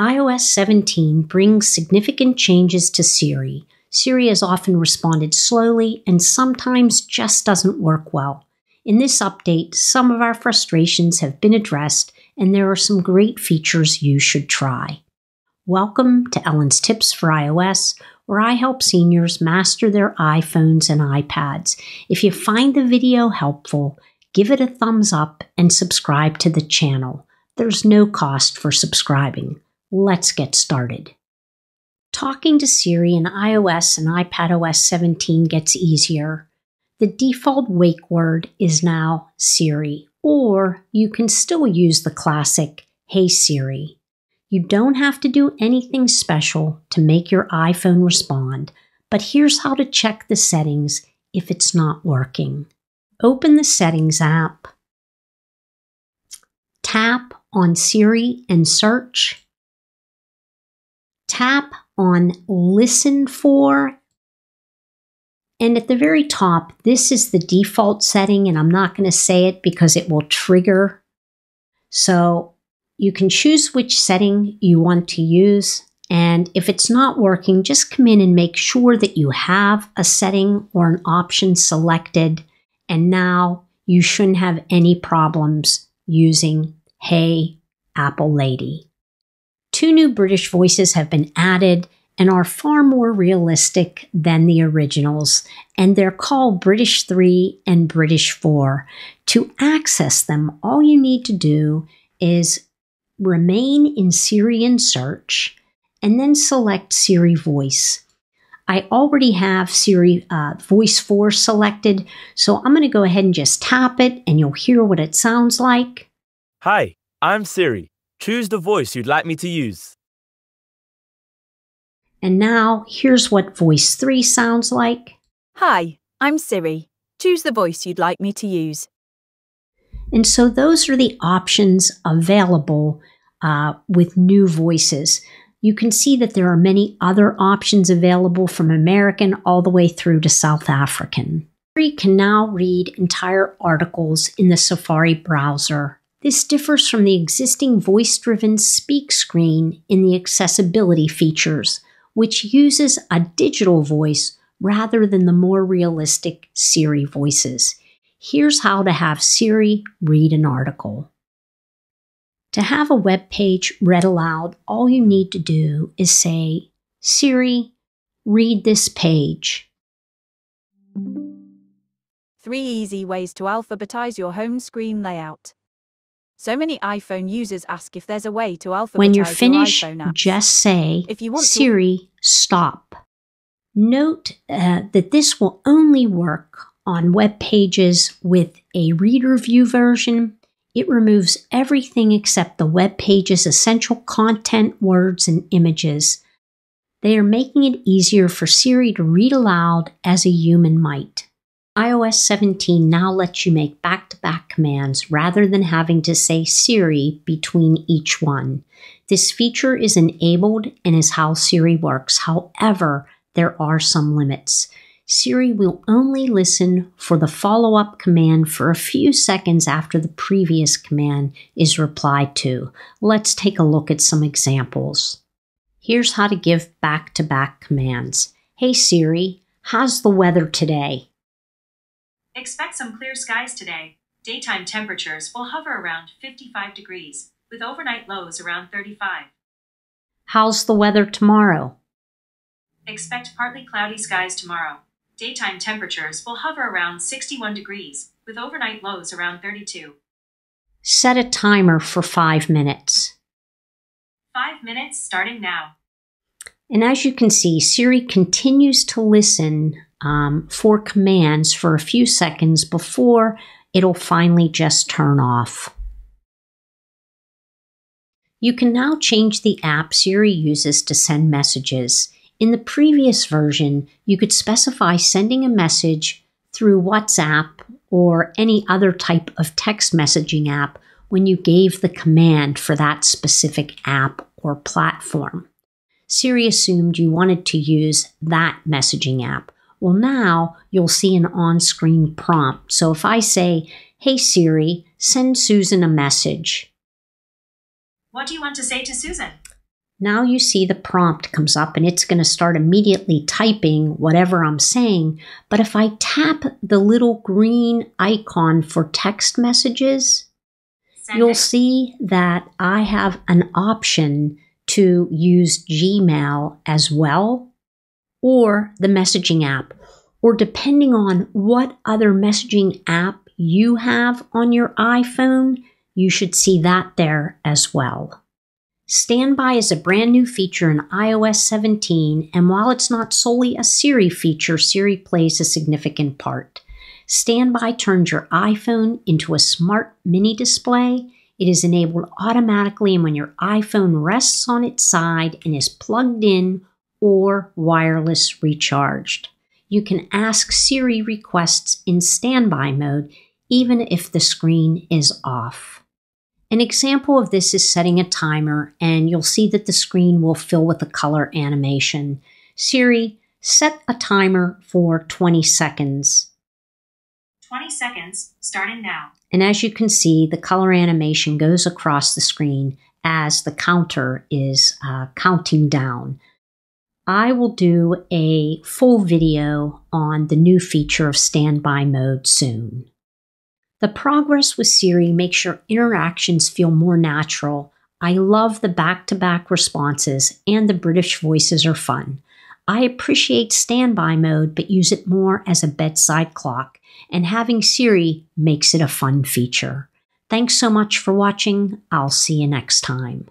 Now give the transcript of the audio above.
iOS 17 brings significant changes to Siri. Siri has often responded slowly and sometimes just doesn't work well. In this update, some of our frustrations have been addressed and there are some great features you should try. Welcome to Ellen's Tips for iOS, where I help seniors master their iPhones and iPads. If you find the video helpful, give it a thumbs up and subscribe to the channel. There's no cost for subscribing. Let's get started. Talking to Siri in iOS and iPadOS 17 gets easier. The default wake word is now Siri, or you can still use the classic Hey Siri. You don't have to do anything special to make your iPhone respond, but here's how to check the settings if it's not working. Open the Settings app, tap on Siri and search tap on Listen For. And at the very top, this is the default setting, and I'm not going to say it because it will trigger. So you can choose which setting you want to use. And if it's not working, just come in and make sure that you have a setting or an option selected. And now you shouldn't have any problems using Hey Apple Lady. Two new British voices have been added and are far more realistic than the originals, and they're called British 3 and British 4. To access them, all you need to do is remain in Siri and search and then select Siri Voice. I already have Siri uh, Voice 4 selected, so I'm going to go ahead and just tap it and you'll hear what it sounds like. Hi, I'm Siri. Choose the voice you'd like me to use. And now here's what voice 3 sounds like. Hi, I'm Siri. Choose the voice you'd like me to use. And so those are the options available uh, with new voices. You can see that there are many other options available from American all the way through to South African. Siri can now read entire articles in the Safari browser this differs from the existing voice driven speak screen in the accessibility features, which uses a digital voice rather than the more realistic Siri voices. Here's how to have Siri read an article. To have a web page read aloud, all you need to do is say, Siri, read this page. Three easy ways to alphabetize your home screen layout. So many iPhone users ask if there's a way to alphabetize When you're finished, your just say, If you want Siri, stop. Note uh, that this will only work on web pages with a reader view version. It removes everything except the web page's essential content, words, and images. They are making it easier for Siri to read aloud as a human might iOS 17 now lets you make back to back commands rather than having to say Siri between each one. This feature is enabled and is how Siri works. However, there are some limits. Siri will only listen for the follow up command for a few seconds after the previous command is replied to. Let's take a look at some examples. Here's how to give back to back commands Hey Siri, how's the weather today? Expect some clear skies today. Daytime temperatures will hover around 55 degrees, with overnight lows around 35. How's the weather tomorrow? Expect partly cloudy skies tomorrow. Daytime temperatures will hover around 61 degrees, with overnight lows around 32. Set a timer for five minutes. Five minutes starting now. And as you can see, Siri continues to listen um, for commands for a few seconds before it'll finally just turn off. You can now change the app Siri uses to send messages. In the previous version, you could specify sending a message through WhatsApp or any other type of text messaging app when you gave the command for that specific app or platform. Siri assumed you wanted to use that messaging app. Well, now you'll see an on screen prompt. So if I say, Hey Siri, send Susan a message. What do you want to say to Susan? Now you see the prompt comes up and it's going to start immediately typing whatever I'm saying. But if I tap the little green icon for text messages, Send you'll it. see that I have an option to use Gmail as well or the messaging app, or depending on what other messaging app you have on your iPhone, you should see that there as well. Standby is a brand new feature in iOS 17, and while it's not solely a Siri feature, Siri plays a significant part. Standby turns your iPhone into a smart mini display. It is enabled automatically and when your iPhone rests on its side and is plugged in or wireless recharged. You can ask Siri requests in standby mode even if the screen is off. An example of this is setting a timer, and you'll see that the screen will fill with a color animation. Siri, set a timer for 20 seconds. 20 seconds, starting now. And as you can see, the color animation goes across the screen as the counter is uh, counting down. I will do a full video on the new feature of standby mode soon. The progress with Siri makes your interactions feel more natural. I love the back to back responses, and the British voices are fun. I appreciate standby mode, but use it more as a bedside clock, and having Siri makes it a fun feature. Thanks so much for watching. I'll see you next time.